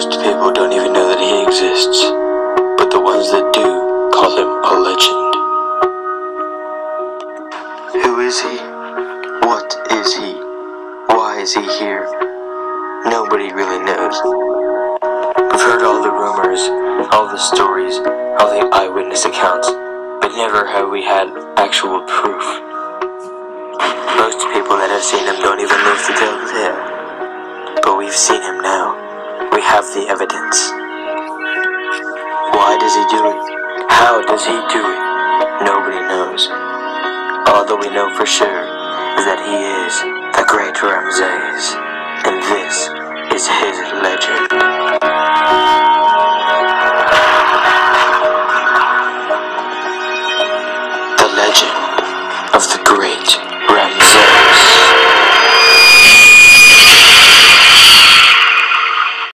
Most people don't even know that he exists, but the ones that do call him a legend. Who is he? What is he? Why is he here? Nobody really knows. We've heard all the rumors, all the stories, all the eyewitness accounts, but never have we had actual proof. Most people that have seen him don't even live to tell the tale. But we've seen him now. We have the evidence. Why does he do it? How does he do it? Nobody knows. All that we know for sure is that he is the great Ramses, and this is his legend.